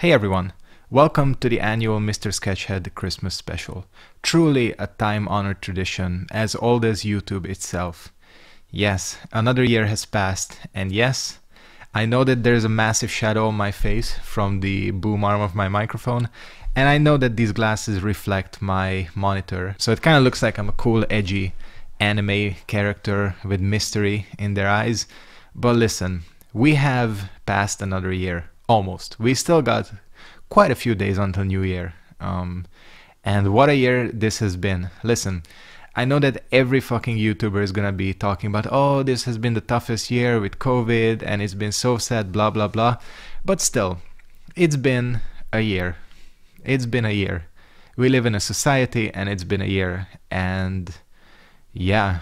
Hey everyone, welcome to the annual Mr. Sketchead Christmas special. Truly a time honored tradition, as old as YouTube itself. Yes, another year has passed, and yes, I know that there's a massive shadow on my face from the boom arm of my microphone, and I know that these glasses reflect my monitor, so it kind of looks like I'm a cool, edgy anime character with mystery in their eyes. But listen, we have passed another year almost. We still got quite a few days until New Year. Um, and what a year this has been. Listen, I know that every fucking YouTuber is gonna be talking about, oh, this has been the toughest year with COVID and it's been so sad, blah, blah, blah. But still, it's been a year. It's been a year. We live in a society and it's been a year. And yeah,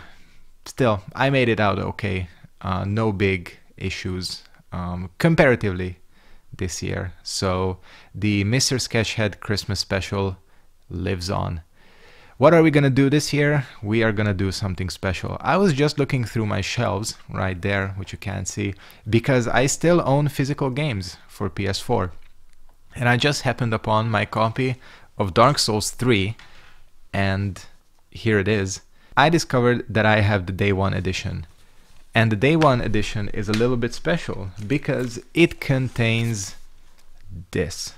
still, I made it out okay. Uh, no big issues um, comparatively this year. So the Mr. Sketchead Christmas special lives on. What are we gonna do this year? We are gonna do something special. I was just looking through my shelves right there, which you can't see, because I still own physical games for PS4. And I just happened upon my copy of Dark Souls 3, and here it is. I discovered that I have the day one edition. And the day one edition is a little bit special because it contains this.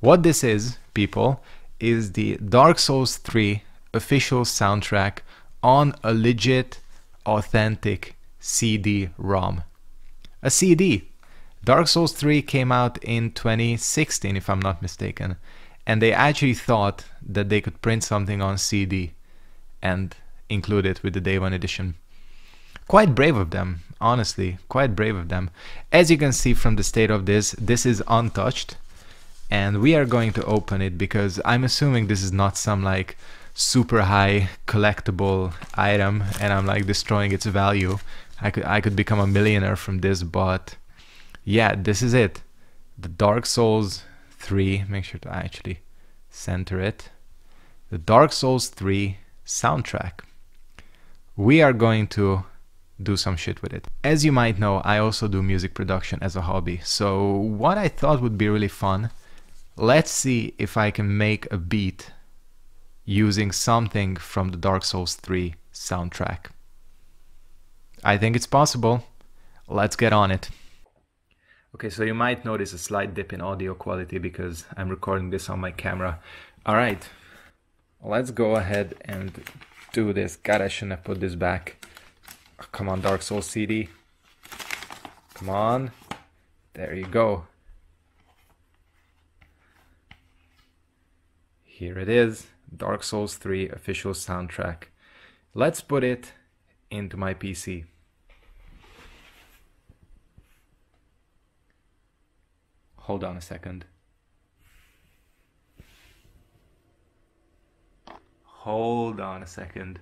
What this is, people, is the Dark Souls 3 official soundtrack on a legit, authentic CD-ROM. A CD. Dark Souls 3 came out in 2016, if I'm not mistaken, and they actually thought that they could print something on CD and include it with the day one edition. Quite brave of them, honestly, quite brave of them. As you can see from the state of this, this is untouched and we are going to open it because I'm assuming this is not some like super high collectible item and I'm like destroying its value. I could I could become a millionaire from this, but yeah, this is it. The Dark Souls 3, make sure to actually center it. The Dark Souls 3 soundtrack. We are going to do some shit with it. As you might know, I also do music production as a hobby. So what I thought would be really fun, let's see if I can make a beat using something from the Dark Souls 3 soundtrack. I think it's possible. Let's get on it. Okay, so you might notice a slight dip in audio quality because I'm recording this on my camera. All right, let's go ahead and do this. God, I shouldn't have put this back. Come on, Dark Souls CD. Come on. There you go. Here it is, Dark Souls 3 official soundtrack. Let's put it into my PC. Hold on a second. Hold on a second.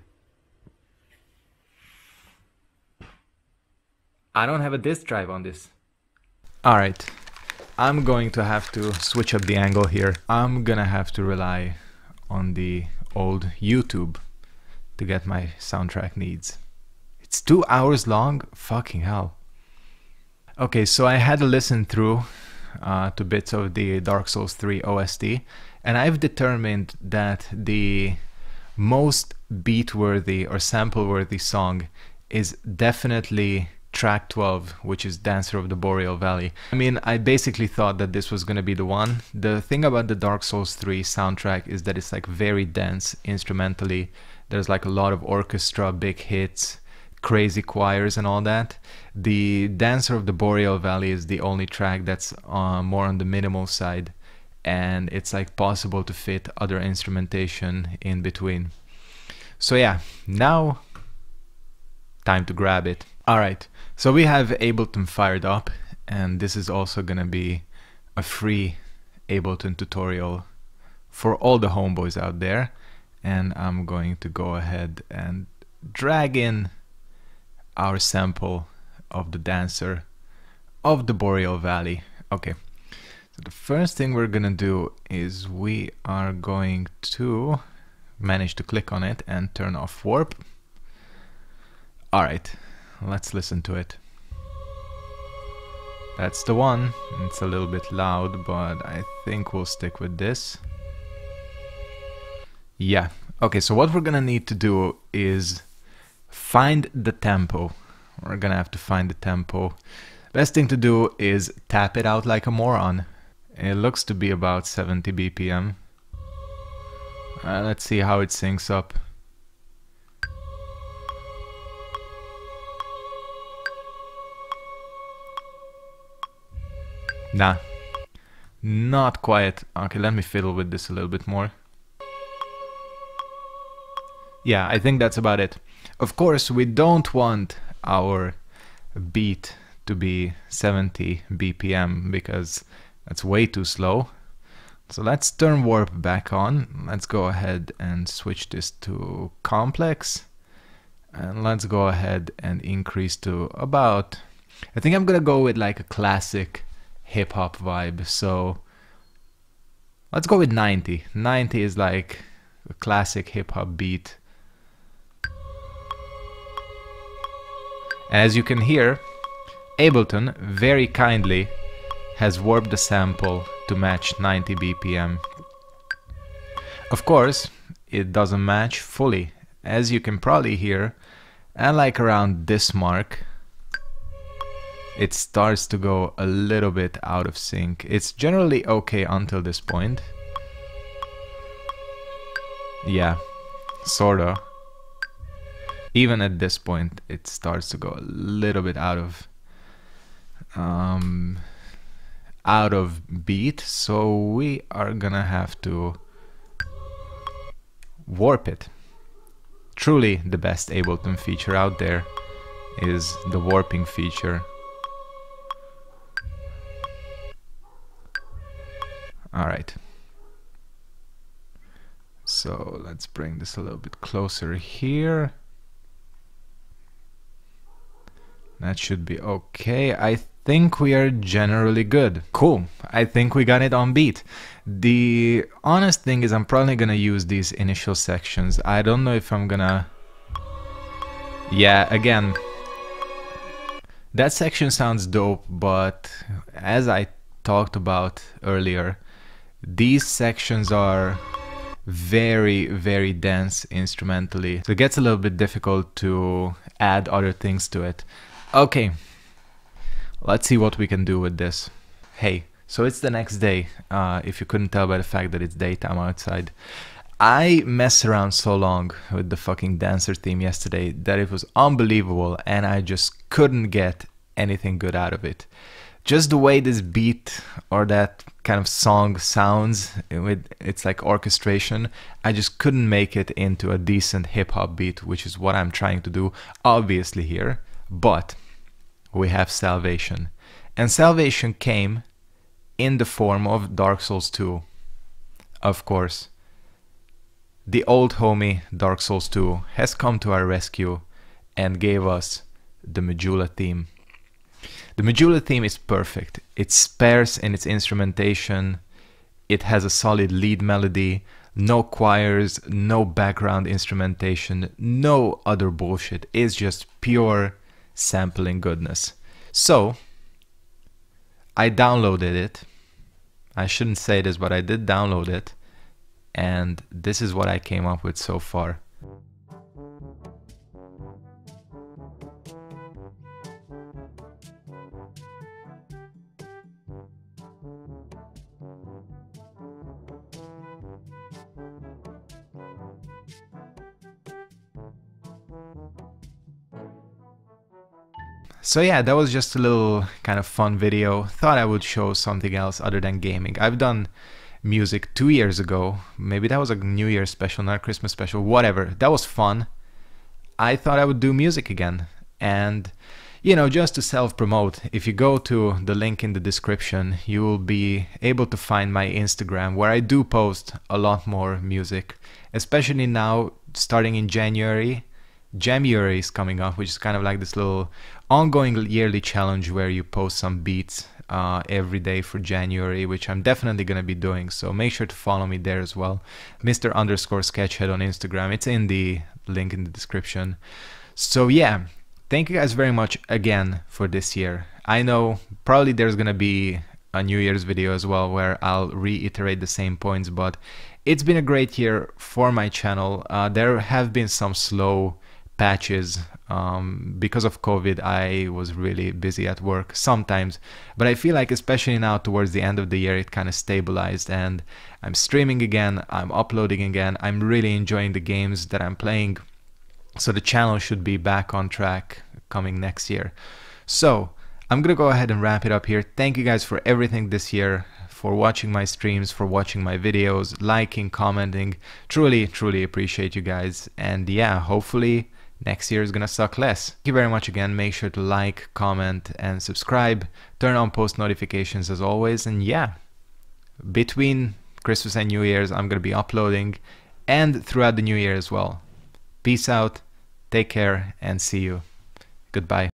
I don't have a disk drive on this. Alright, I'm going to have to switch up the angle here. I'm gonna have to rely on the old YouTube to get my soundtrack needs. It's two hours long? Fucking hell. Okay, so I had to listen through uh, to bits of the Dark Souls 3 OST, and I've determined that the most beat-worthy or sample-worthy song is definitely track 12, which is Dancer of the Boreal Valley. I mean, I basically thought that this was gonna be the one. The thing about the Dark Souls 3 soundtrack is that it's like very dense instrumentally. There's like a lot of orchestra, big hits, crazy choirs and all that. The Dancer of the Boreal Valley is the only track that's uh, more on the minimal side and it's like possible to fit other instrumentation in between. So yeah, now time to grab it. Alright, so we have Ableton fired up and this is also gonna be a free Ableton tutorial for all the homeboys out there and I'm going to go ahead and drag in our sample of the dancer of the Boreal Valley. Okay, so the first thing we're gonna do is we are going to manage to click on it and turn off warp. All right, let's listen to it. That's the one. It's a little bit loud, but I think we'll stick with this. Yeah. Okay, so what we're gonna need to do is find the tempo. We're gonna have to find the tempo. Best thing to do is tap it out like a moron. It looks to be about 70 BPM. Uh, let's see how it syncs up. Nah, not quite. Okay, let me fiddle with this a little bit more. Yeah, I think that's about it. Of course, we don't want our beat to be 70 BPM because that's way too slow. So let's turn warp back on. Let's go ahead and switch this to complex. And let's go ahead and increase to about, I think I'm gonna go with like a classic hip hop vibe. So let's go with 90. 90 is like a classic hip hop beat. As you can hear, Ableton very kindly has warped the sample to match 90 BPM. Of course, it doesn't match fully, as you can probably hear, and like around this mark, it starts to go a little bit out of sync. It's generally okay until this point. Yeah, sorta. Even at this point, it starts to go a little bit out of um, out of beat. So we are gonna have to warp it. Truly the best Ableton feature out there is the warping feature. All right. So let's bring this a little bit closer here. That should be okay. I think we are generally good. Cool. I think we got it on beat. The honest thing is I'm probably gonna use these initial sections. I don't know if I'm gonna... Yeah, again, that section sounds dope, but as I talked about earlier, these sections are very, very dense instrumentally. So it gets a little bit difficult to add other things to it. Okay, let's see what we can do with this. Hey, so it's the next day, uh, if you couldn't tell by the fact that it's daytime outside. I messed around so long with the fucking dancer theme yesterday that it was unbelievable and I just couldn't get anything good out of it just the way this beat or that kind of song sounds with its like orchestration i just couldn't make it into a decent hip hop beat which is what i'm trying to do obviously here. But we have salvation. And salvation came in the form of dark souls 2 of course. The old homie dark souls 2 has come to our rescue and gave us the Majula theme the Majula theme is perfect. It's sparse in its instrumentation. It has a solid lead melody, no choirs, no background instrumentation, no other bullshit. It's just pure sampling goodness. So, I downloaded it. I shouldn't say this, but I did download it. And this is what I came up with so far. So yeah, that was just a little kind of fun video. Thought I would show something else other than gaming. I've done music two years ago. Maybe that was a New Year special, not a Christmas special, whatever. That was fun. I thought I would do music again. And, you know, just to self promote, if you go to the link in the description, you will be able to find my Instagram where I do post a lot more music, especially now starting in January. Jamuary is coming up, which is kind of like this little ongoing yearly challenge where you post some beats uh, every day for January, which I'm definitely going to be doing. So make sure to follow me there as well. Mr. underscore sketchead on Instagram. It's in the link in the description. So yeah, thank you guys very much again for this year. I know probably there's gonna be a New Year's video as well where I'll reiterate the same points, but it's been a great year for my channel. Uh, there have been some slow patches um, because of COVID. I was really busy at work sometimes, but I feel like especially now towards the end of the year, it kind of stabilized and I'm streaming again. I'm uploading again. I'm really enjoying the games that I'm playing. So the channel should be back on track coming next year. So I'm gonna go ahead and wrap it up here. Thank you guys for everything this year, for watching my streams, for watching my videos, liking, commenting. Truly, truly appreciate you guys. And yeah, hopefully next year is gonna suck less. Thank you very much again. Make sure to like, comment, and subscribe. Turn on post notifications as always. And yeah, between Christmas and New Year's, I'm gonna be uploading and throughout the new year as well. Peace out, take care, and see you. Goodbye.